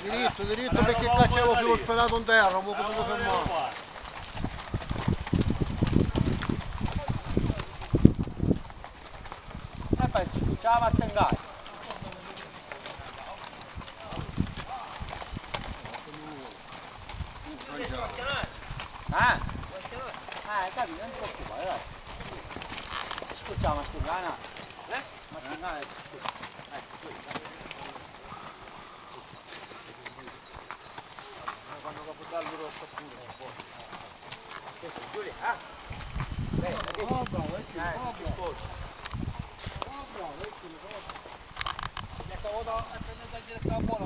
Diritto, diritto perché cacciavo più lo sperato in terra, non potevo fermare. E poi ci la mazzengata. Ah? Ah, capito, non ti preoccupare, dai. Scusa, mazzengana. Eh? Mazzengana. Quando 啊，哎，我找回去，给我去放。给我，我放。两个多，在在地干活了。